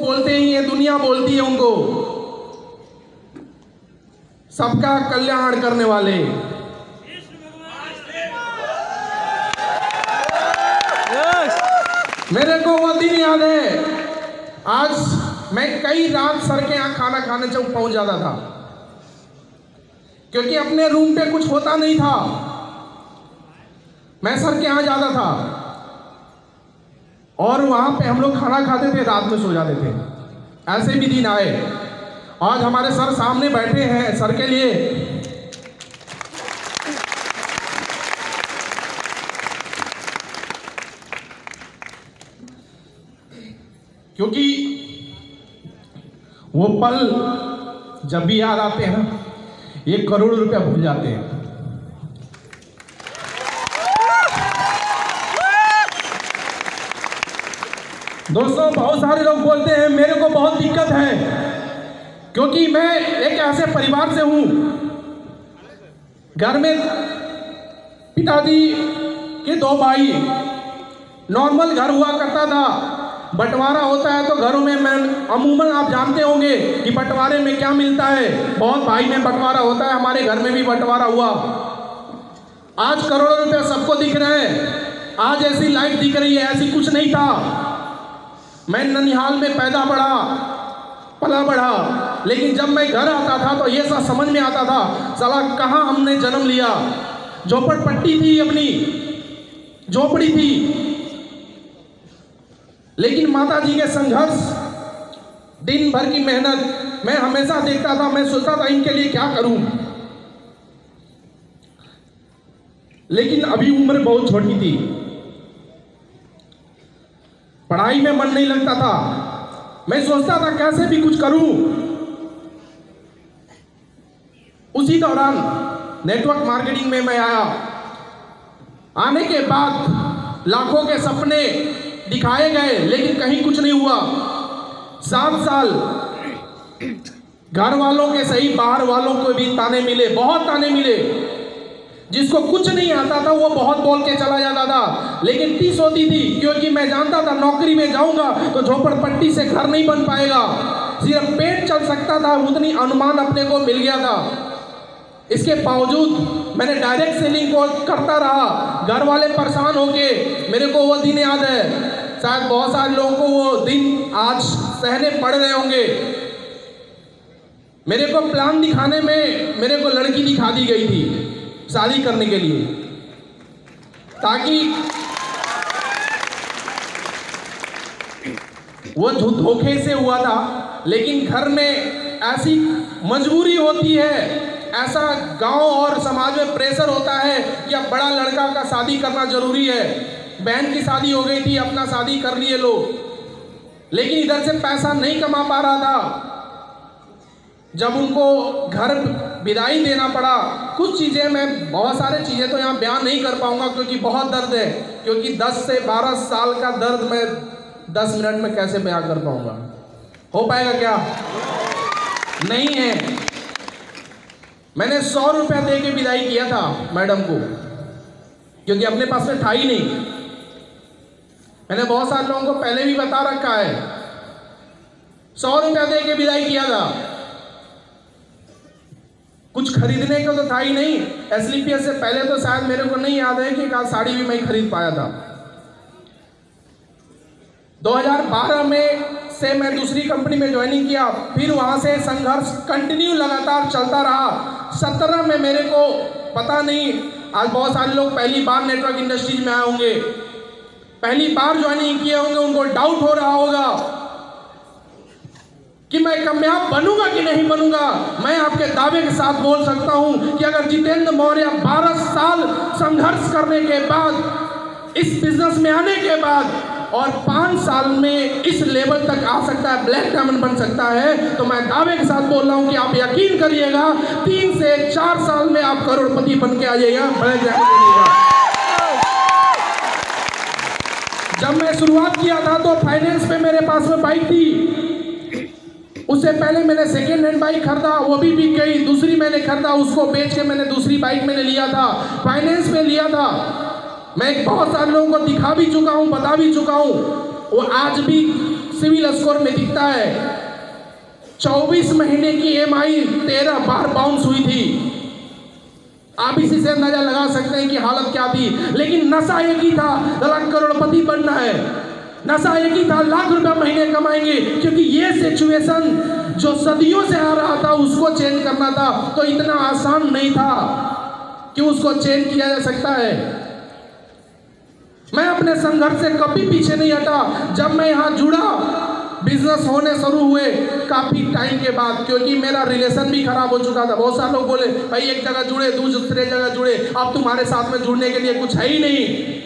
बोलते ही ये दुनिया बोलती है उनको। सबका कल्याण करने वाले। मेरे को वो दिन याद है। आज मैं कई रात सर के यहाँ खाना खाने चौक पहुँच जाता था। क्योंकि अपने रूम पे कुछ होता नहीं था। मैं सर के यहाँ जाता था। और वहाँ पे हम लोग खाना खाते थे, रात में सो जाते थे। ऐसे भी दिन आए। आज हमारे सर सामने बैठे हैं, सर के लिए। क्योंकि वो पल जब भी याद आते हैं एक करोड़ रुपया भूल जाते हैं। दोस्तों, बहुत सारे लोग बोलते हैं, मेरे को बहुत दिक्कत है, क्योंकि मैं एक ऐसे परिवार से हूँ। घर में पिताजी के दो भाई नॉर्मल घर हुआ करता था, बंटवारा होता है तो घरों में मैं, अमूमन आप जानते होंगे कि बंटवारे में क्या मिलता है। बहुत भाई में बंटवारा होता है, हमारे घर में भी बंटवारा हुआ। आज करोड़ों रुपए सबको दिख रहे हैं, आज ऐसी लाइफ दिख रही है, ऐसी कुछ नहीं था। मैं ननिहाल में पैदा बढ़ा पला बढ़ा लेकिन जब मैं घर आता था तो ये सब समझ में आता था, साला कहाँ हमने जन्म लिया? झोपड़ पट्टी थी अपनी, झोपड़ी थी। लेकिन माता जी के संघर्ष, दिन भर की मेहनत, मैं हमेशा देखता था, मैं सोचता था, इनके लिए क्या करूँ? लेकिन अभी उम्र बहुत छोटी थी। पढ़ाई में मन नहीं लगता था। मैं सोचता था, कैसे भी कुछ करूँ। उसी दौरान नेटवर्क मार्केटिंग में मैं आया। आने के बाद लाखों के सपने दिखाए गए, लेकिन कहीं कुछ नहीं हुआ। सात साल घर वालों के सही, बाहर वालों को भी ताने मिले, बहुत ताने मिले। जिसको कुछ नहीं आता था, वो बहुत बोल के चला जाता था। लेकिन तीस होती थी, क्योंकि मैं जानता था, नौकरी में जाऊँगा तो झोपड़पट्टी से घर नहीं बन पाएगा। सिर्फ़ पेट चल सकता था, उतनी अनुमान अपने को मिल गया था। इसके बावजूद मैंने डायरेक्ट सेलिंग को करता रहा। घर वाले परेशान होके, मेरे को वो दिन याद है। शायद बहुत सारे लोगों को वो दिन आज सहने पड़ रहे होंगे। मेरे को प्लान दिखाने में मेरे को लड़की दिखा दी गई थी। शादी करने के लिए। ताकि वो धोखे से हुआ था, लेकिन घर में ऐसी मजबूरी होती है, ऐसा गाँव और समाज में प्रेशर होता है कि अब बड़ा लड़का का शादी करना ज़रूरी है। बहन की शादी हो गई थी, अपना शादी कर लिए लोग। लेकिन इधर से पैसा नहीं कमा पा रहा था। जब उनको घर विदाई देना पड़ा। कुछ चीज़ें मैं, बहुत सारे चीज़ें तो यहाँ बयान नहीं कर पाऊँगा क्योंकि बहुत दर्द है, क्योंकि 10 से 12 साल का दर्द मैं 10 मिनट में कैसे बयान कर पाऊँगा? हो पाएगा क्या? नहीं है। मैंने सौ रुपया दे के विदाई किया था मैडम को, क्योंकि अपने पास में था ही नहीं। मैंने बहुत सारे लोगों को पहले भी बता रखा है। सौ रुपया दे के विदाई किया था। कुछ खरीदने का तो था ही नहीं। एस से पहले तो शायद मेरे को नहीं याद है कि एक साड़ी भी मैं खरीद पाया था। 2012 में से मैं दूसरी कंपनी में ज्वाइनिंग किया, फिर वहाँ से संघर्ष कंटिन्यू लगातार चलता रहा। सत्रह में मेरे को पता नहीं, आज बहुत सारे लोग पहली बार नेटवर्क इंडस्ट्रीज़ में आए होंगे। पहली बार ज्वाइनिंग किए होंगे, उनको डाउट हो रहा होगा। कि मैं कामयाब बनूँगा कि नहीं बनूँगा, मैं आपके दावे के साथ बोल सकता हूँ कि अगर जितेंद्र मौर्य 12 साल संघर्ष करने के बाद, इस बिज़नेस में आने के बाद, और पाँच साल में इस लेवल तक आ सकता है ब्लैक डायमंड बन सकता है तो मैं दावे के साथ बोल रहा हूँ कि आप यकीन करिएगा, तीन से चार साल में आप करोड़पति बन के आ जाइएगा ब्लैक डायमंड बनिएगा जब मैं शुरुआत किया था तो फाइनेंस पे मेरे पास में बाइक थी। उससे पहले मैंने सेकेंड हैंड बाइक खरीदा, वो भी बिक गई। दूसरी मैंने खरीदा, उसको बेच के मैंने दूसरी बाइक मैंने लिया था। फाइनेंस पे लिया था। मैं बहुत सारे लोगों को दिखा भी चुका हूँ, बता भी चुका हूँ। वो आज भी सिविल स्कोर में दिखता है। 24 महीने की एम आई तेरह बार बाउंस हुई थी। आप इसी से अंदाज़ा लगा सकते हैं कि हालत क्या थी। लेकिन नशा एक ही था। करोड़पति बनना है। नशा एक ही था लाख रुपया महीने कमाएँगे, क्योंकि ये सिचुएशन जो सदियों से आ रहा था, उसको चेंज करना था तो इतना आसान नहीं था कि उसको चेंज किया जा सकता है। मैं अपने संघर्ष से कभी पीछे नहीं हटा। जब मैं यहाँ जुड़ा बिज़नेस होने शुरू हुए काफ़ी टाइम के बाद, क्योंकि मेरा रिलेशन भी खराब हो चुका था। बहुत सारे लोग बोले, भाई, एक जगह जुड़े, दूसरे जगह जुड़े, अब तुम्हारे साथ में जुड़ने के लिए कुछ है ही नहीं।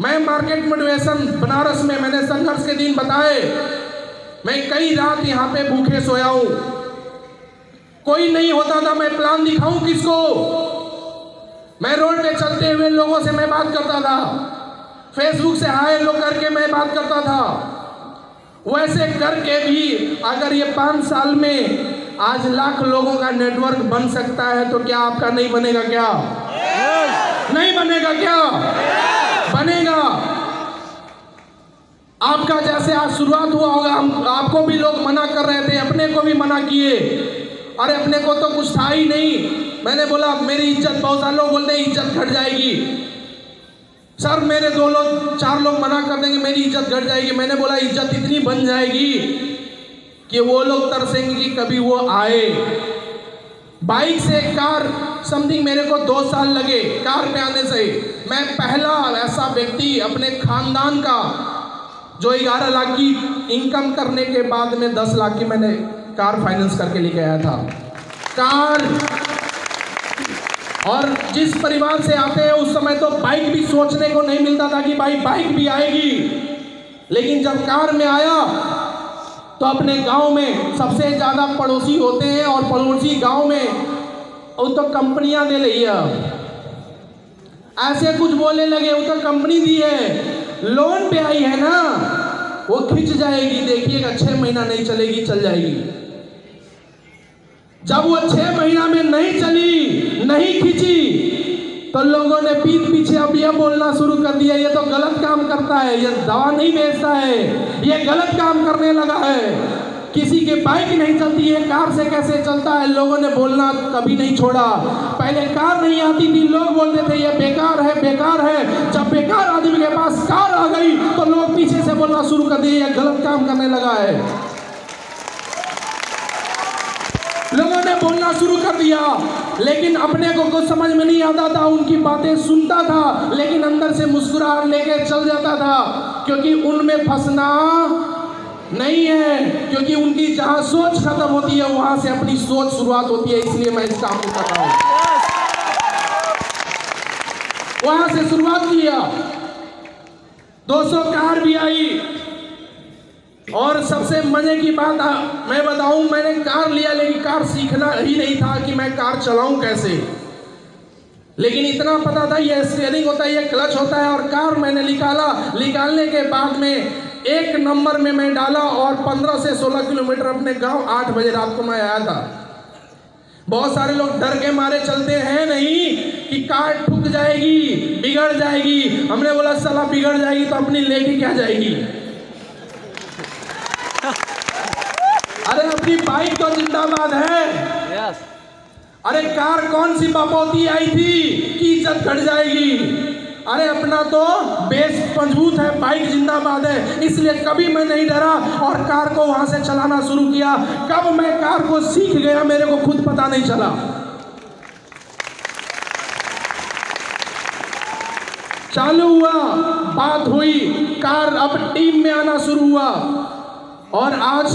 मैं मार्केट मोटिवेशन बनारस में मैंने संघर्ष के दिन बताए। मैं कई रात यहाँ पे भूखे सोया हूँ। कोई नहीं होता था मैं प्लान दिखाऊँ किसको? मैं रोड पे चलते हुए लोगों से मैं बात करता था। फेसबुक से हाय लोग करके मैं बात करता था। वैसे करके भी अगर ये पाँच साल में आज लाख लोगों का नेटवर्क बन सकता है तो क्या आपका नहीं बनेगा क्या? Yes! नहीं बनेगा क्या? बनेगा। आपका जैसे आज शुरुआत हुआ होगा, हम आपको भी लोग मना कर रहे थे, अपने को भी मना किए। अरे, अपने को तो कुछ था ही नहीं। मैंने बोला मेरी इज़्ज़त बहुत सारे लोग बोलते इज़्ज़त घट जाएगी। सर, मेरे दो लोग, चार लोग मना कर देंगे, मेरी इज़्ज़त घट जाएगी। मैंने बोला, इज़्ज़त इतनी बन जाएगी कि वो लोग तरसेंगे कि कभी वो आए। बाइक से कार, समथिंग मेरे को दो साल लगे, कार पे आने से। मैं पहला ऐसा व्यक्ति अपने खानदान का जो ग्यारह लाख की इनकम करने के बाद में दस लाख की मैंने कार फाइनेंस करके लेके आया था। कार। और जिस परिवार से आते हैं, उस समय तो बाइक भी सोचने को नहीं मिलता था कि भाई बाइक भी आएगी। लेकिन जब कार में आया तो अपने गाँव में सबसे ज़्यादा पड़ोसी होते हैं और पड़ोसी गाँव में वो तो कंपनियाँ दे रही है ऐसे कुछ बोलने लगे, वो तो कंपनी दी है। लोन पे आई है ना? वो खिंच जाएगी, देखिएगा, छह महीना नहीं चलेगी, चल जाएगी। जब वो छह महीना में नहीं चली, नहीं खींची तो लोगों ने पीठ पीछे अब यह बोलना शुरू कर दिया, ये तो गलत काम करता है, ये दवा नहीं बेचता है, ये गलत काम करने लगा है। किसी के बाइक नहीं चलती है, कार से कैसे चलता है, लोगों ने बोलना कभी नहीं छोड़ा। पहले कार नहीं आती थी, लोग बोलते थे, ये बेकार है बेकार है। जब बेकार आदमी के पास कार आ गई तो लोग पीछे से बोलना शुरू कर दिए गलत काम करने लगा है। लोगों ने बोलना शुरू कर दिया, लेकिन अपने को कुछ समझ में नहीं आता था, उनकी बातें सुनता था, लेकिन अंदर से मुस्कुराहट लेके चल जाता था, क्योंकि उनमें फंसना नहीं है क्योंकि उनकी जहाँ सोच खत्म होती है वहाँ से अपनी सोच शुरुआत होती है इसलिए मैं इस काम को कर रहा हूँ। वहाँ से शुरुआत किया 200 कार भी आई। और सबसे मज़े की बात आ, मैं बताऊँ मैंने कार लिया लेकिन कार सीखना ही नहीं था कि मैं कार चलाऊं कैसे। लेकिन इतना पता था ये स्टेयरिंग होता है ये क्लच होता है और कार मैंने निकाला। निकालने के बाद में एक नंबर में मैं डाला और 15 से 16 किलोमीटर अपने गाँव 8 बजे रात को मैं आया था। बहुत सारे लोग डर के मारे चलते हैं नहीं कि कार ठुक जाएगी बिगड़ जाएगी। हमने बोला सलाह बिगड़ जाएगी तो अपनी लेके क्या जाएगी? अरे अपनी बाइक तो जिंदाबाद है। यस अरे कार कौन सी बपौती आई थी? कि इज़्ज़त घट जाएगी। अरे अपना तो बेस मज़बूत है, बाइक जिंदाबाद है। इसलिए कभी मैं नहीं डरा और कार को वहाँ से चलाना शुरू किया। कब मैं कार को सीख गया, मेरे को खुद पता नहीं चला। चालू हुआ, बात हुई, कार अब टीम में आना शुरू हुआ। और आज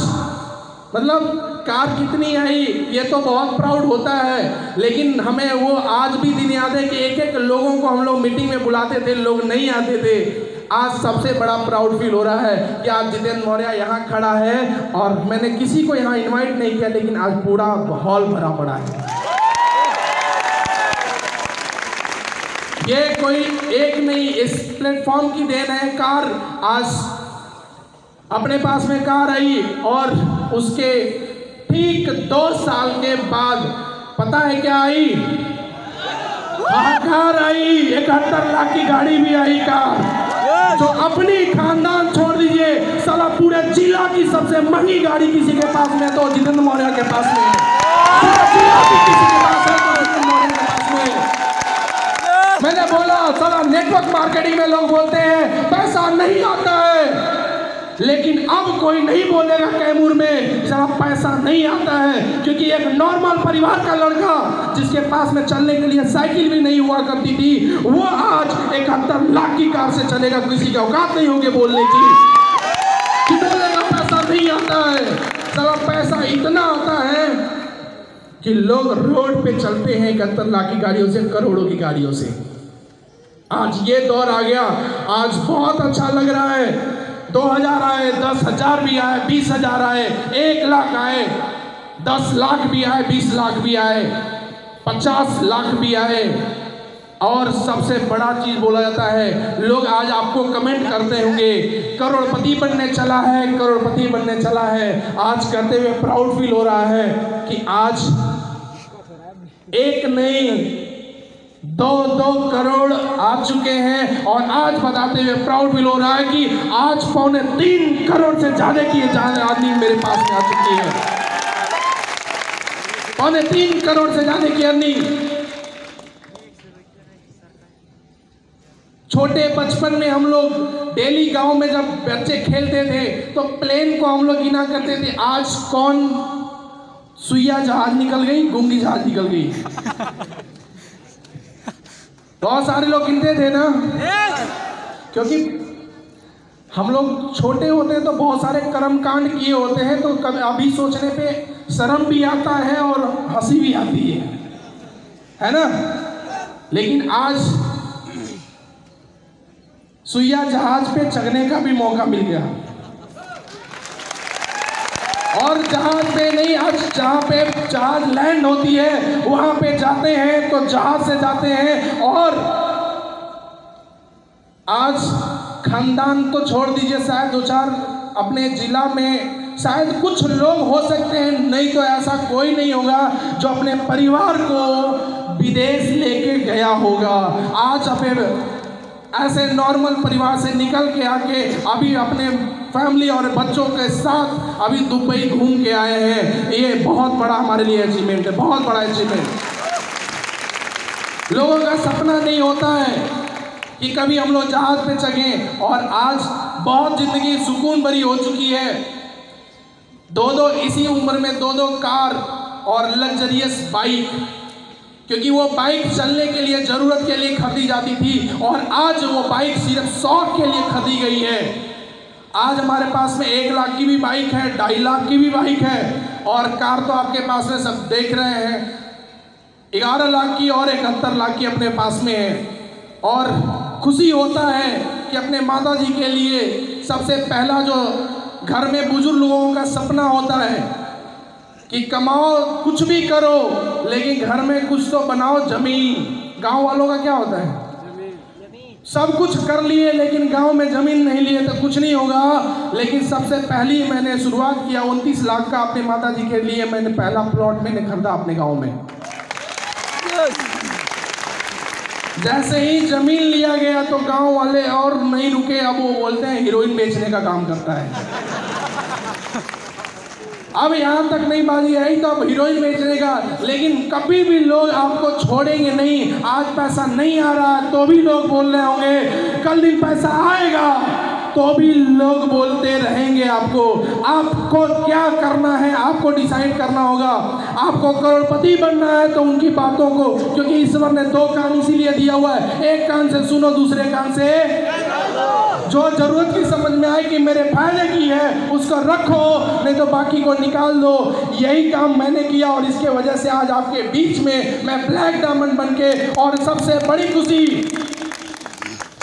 मतलब कार कितनी आई ये तो बहुत प्राउड होता है। लेकिन हमें वो आज भी दिन याद है कि एक एक लोगों को हम लोग मीटिंग में बुलाते थे, लोग नहीं आते थे। आज सबसे बड़ा प्राउड फील हो रहा है कि आज जितेंद्र मौर्य यहाँ खड़ा है और मैंने किसी को यहाँ इनवाइट नहीं किया, लेकिन आज पूरा हॉल भरा पड़ा है। ये कोई एक नहीं, इस प्लेटफॉर्म की देन है कार। आज अपने पास में कार आई और उसके ठीक दो साल के बाद पता है क्या आई? हाँ, कार आई। इकहत्तर लाख की गाड़ी भी आई कार। जो अपनी खानदान छोड़ दीजिए। साला पूरे जिला की सबसे महँगी गाड़ी किसी के पास में तो जितेंद्र मौर्य के पास में तो मैंने बोला साला नेटवर्क मार्केटिंग में लोग बोलते हैं पैसा नहीं आता है। लेकिन अब कोई नहीं बोलेगा कैमूर में साला पैसा नहीं आता है, क्योंकि एक नॉर्मल परिवार का लड़का, जिसके पास में चलने के लिए साइकिल भी नहीं हुआ करती थी, वो आज इकहत्तर लाख की कार से चलेगा, किसी का औकात नहीं होंगे बोलने की। पैसा नहीं आता है साला पैसा इतना आता है कि लोग रोड पे चलते हैं इकहत्तर लाख की गाड़ियों से, करोड़ों की गाड़ियों से। आज ये दौर आ गया, आज बहुत अच्छा लग रहा है। दो हज़ार आए, दस हज़ार भी आए, बीस हज़ार आए, एक लाख आए, दस लाख भी आए, बीस लाख भी आए, पचास लाख भी आए। और सबसे बड़ा चीज़ बोला जाता है, लोग आज आपको कमेंट करते होंगे, करोड़पति बनने चला है, करोड़पति बनने चला है। आज करते हुए प्राउड फील हो रहा है कि आज एक नहीं दो दो करोड़ आ चुके हैं और आज बताते हुए प्राउड फील हो रहा है कि आज पौने तीन करोड़ से ज़्यादा की आदमी मेरे पास में आ चुकी है। पौने तीन करोड़ से ज़्यादा की अर्निंग छोटे बचपन में हम लोग डेली गाँव में जब बच्चे खेलते थे तो प्लेन को हम लोग गिना करते थे, आज कौन सुइया जहाज़ निकल गई, गुंगी जहाज़ निकल गई? बहुत सारे लोग गिनते थे ना? क्योंकि हम लोग छोटे होते हैं तो बहुत सारे कर्म कांड किए होते हैं तो कभी अभी सोचने पे शर्म भी आता है और हँसी भी आती है। है ना? लेकिन आज सुइया जहाज़ पे चढ़ने का भी मौका मिल गया। और जहाज़ पे नहीं, आज जहाँ पे जहाज़ लैंड होती है, वहाँ पे जाते हैं तो जहाज़ से जाते हैं, और आज खानदान तो छोड़ दीजिए, शायद दो चार अपने जिला में शायद कुछ लोग हो सकते हैं, नहीं तो ऐसा कोई नहीं होगा जो अपने परिवार को विदेश लेके गया होगा। आज फिर ऐसे नॉर्मल परिवार से निकल के आके अभी अपने फैमिली और बच्चों के साथ अभी दुबई घूम के आए हैं। ये बहुत बड़ा हमारे लिए अचीवमेंट है, बहुत बड़ा अचीवमेंट लोगों का सपना नहीं होता है कि कभी हम लोग जहाज़ पे चढ़ें और आज बहुत ज़िंदगी सुकून भरी हो चुकी है। दो दो इसी उम्र में दो दो कार और लग्जरियस बाइक क्योंकि वो बाइक चलने के लिए, ज़रूरत के लिए खरीदी जाती थी और आज वो बाइक सिर्फ़ शौक के लिए खरीदी गई है। आज हमारे पास में एक लाख की भी बाइक है, ढाई लाख की भी बाइक है, और कार तो आपके पास में सब देख रहे हैं। ग्यारह लाख की और इकहत्तर लाख की अपने पास में है। और खुशी होता है कि अपने माता जी के लिए सबसे पहला जो घर में बुज़ुर्ग लोगों का सपना होता है कि कमाओ, कुछ भी करो, लेकिन घर में कुछ तो बनाओ, ज़मीन। गाँव वालों का क्या होता है? सब कुछ कर लिए, लेकिन गाँव में ज़मीन नहीं लिए तो कुछ नहीं होगा। लेकिन सबसे पहली मैंने शुरुआत किया, उनतीस लाख का अपने माता जी के लिए मैंने पहला प्लॉट मैंने खरीदा अपने गाँव में। जैसे ही ज़मीन लिया गया तो गाँव वाले और नहीं रुके, अब वो बोलते हैं, हीरोइन बेचने का काम करता है। अब यहाँ तक नहीं बाजी आई तो अब हीरोइन बेचने का लेकिन कभी भी लोग आपको छोड़ेंगे नहीं। आज पैसा नहीं आ रहा तो भी लोग बोल रहे होंगे, कल दिन पैसा आएगा। तो भी लोग बोलते रहेंगे आपको आपको क्या करना है? आपको डिसाइड करना होगा। आपको करोड़पति बनना है तो उनकी बातों को, क्योंकि ईश्वर ने दो कान इसीलिए दिया हुआ है। एक कान से सुनो, दूसरे कान से जो ज़रूरत की समझ में आए कि मेरे फ़ायदे की है, उसको रखो, नहीं तो बाकी को निकाल दो। यही काम मैंने किया और इसके वजह से आज आपके बीच में मैं ब्लैक डायमंड बन के और सबसे बड़ी खुशी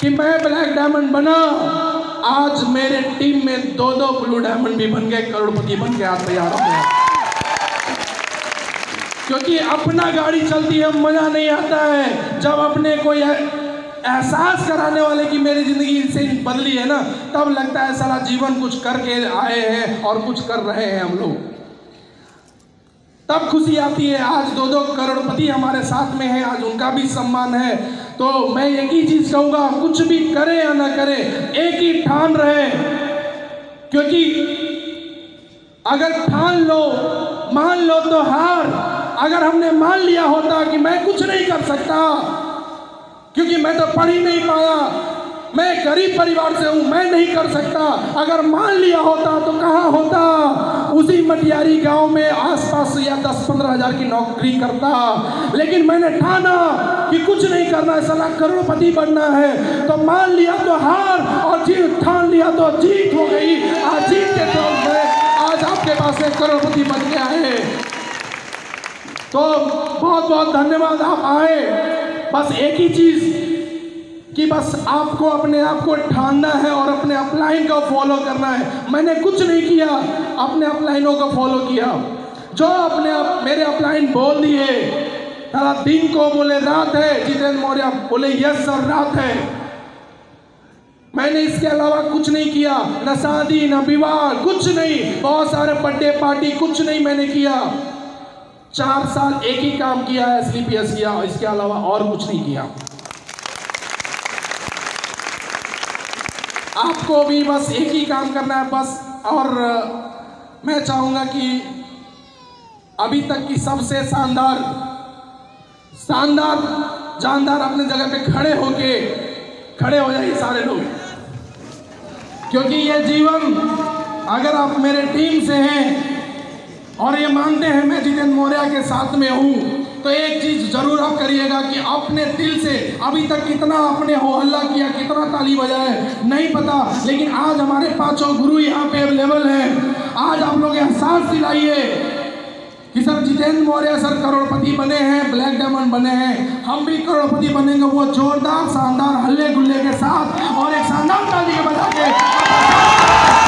कि मैं ब्लैक डायमंड बना। आज मेरे टीम में दो दो ब्लू डायमंड भी बन गए, करोड़पति बन गए आज तैयार हो गए। क्योंकि अपना गाड़ी चलती है, मज़ा नहीं आता है। जब अपने कोई एहसास कराने वाले की मेरी ज़िंदगी से बदली है ना? तब लगता है सारा जीवन कुछ करके आए हैं और कुछ कर रहे हैं हम लोग। तब खुशी आती है, आज दो दो करोड़पति हमारे साथ में है, आज उनका भी सम्मान है। तो मैं एक ही चीज़ कहूँगा, कुछ भी करे या ना करे, एक ही ठान रहे। क्योंकि अगर ठान लो, मान लो तो हार। अगर हमने मान लिया होता कि मैं कुछ नहीं कर सकता क्योंकि मैं तो पढ़ ही नहीं पाया। मैं गरीब परिवार से हूँ, मैं नहीं कर सकता। अगर मान लिया होता तो कहाँ होता? उसी मटियारी गाँव में आसपास या दस पंद्रह हज़ार की नौकरी करता। लेकिन मैंने ठाना कि कुछ नहीं करना है सलाह करोड़पति बनना है। तो मान लिया तो हार और जीत, ठान लिया तो जीत हो गई। आज जीत के तौर पर आज आपके पास एक करोड़पति बन गया है। तो बहुत बहुत धन्यवाद, आप आए। बस एक ही चीज़ कि बस आपको अपने आप को ठानना है और अपने अपलाइन को फॉलो करना है। मैंने कुछ नहीं किया, अपने अपलाइनों को फॉलो किया। जो अपने आप, मेरे अपलाइन बोल दिए तारा दिन को बोले रात है जितेंद्र मौर्य बोले यस सर रात है। मैंने इसके अलावा कुछ नहीं किया, न शादी, न विवाह, कुछ नहीं। बहुत सारे बर्थडे पार्टी कुछ नहीं मैंने किया। चार साल एक ही काम किया है एस किया इसके अलावा और कुछ नहीं किया। आपको भी बस एक ही काम करना है, बस, और मैं चाहूँगा कि अभी तक की सबसे शानदार शानदार, जानदार अपने जगह पे खड़े होके, खड़े हो जाइए सारे लोग। क्योंकि ये जीवन, अगर आप मेरे टीम से हैं और ये मानते हैं मैं जितेंद्र मौर्य के साथ में हूँ तो एक चीज़ ज़रूर आप करिएगा कि अपने दिल से अभी तक कितना आपने हो हल्ला किया, कितना ताली बजाए नहीं पता, लेकिन आज हमारे पाँचों गुरु यहाँ पे अवेलेबल हैं। आज आप लोग एहसास दिलाइए कि सर जितेंद्र मौर्य सर करोड़पति बने हैं, ब्लैक डायमंड बने हैं, हम भी करोड़पति बनेंगे, वो जोरदार, शानदार हल्ले गुल्ले के साथ और एक शानदार ताली के बजा के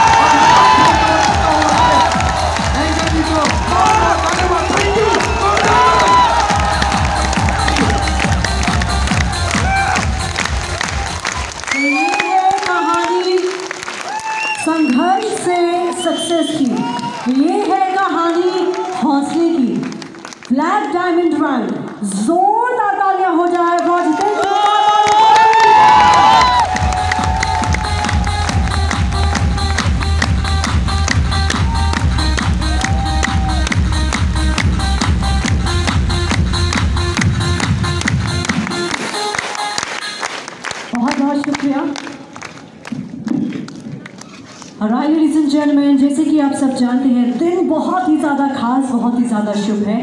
ये है कहानी हौसले की। ब्लैक डायमंड राउंड जोरदार एंड जेंटलमैन जैसे कि आप सब जानते हैं, दिन बहुत ही ज़्यादा खास, बहुत ही ज़्यादा शुभ है।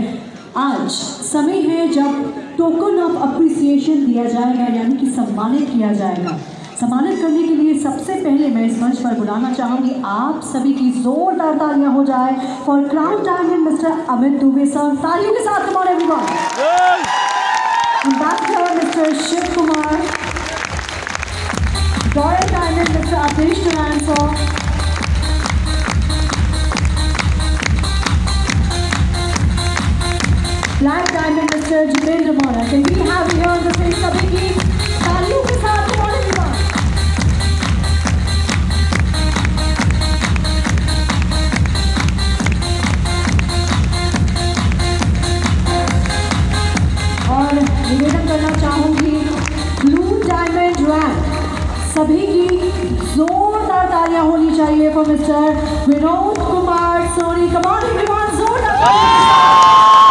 आज समय है जब टोकन ऑफ़ अप्रिसिएशन दिया जाएगा, यानी कि सम्मानित किया जाएगा। सम्मानित करने के लिए सबसे पहले मैं इस मंच पर बुलाना चाहूँगी, आप सभी की जोरदार तालियाँ हो जाए। For crown time mister Amit Dubey sir तालियों के साथ everyone ambassador mister Shiv Kumar royal diamond mister Mr. Jitendra Mora. Can we have you here on the stage सभी की तालियों के साथ और निवेदन करना चाहूँगी ब्लू डायमंड रैंक सभी की जोरदार तालियाँ होनी चाहिए फॉर मिस्टर विनोद कुमार सोनी कमाल जोरदार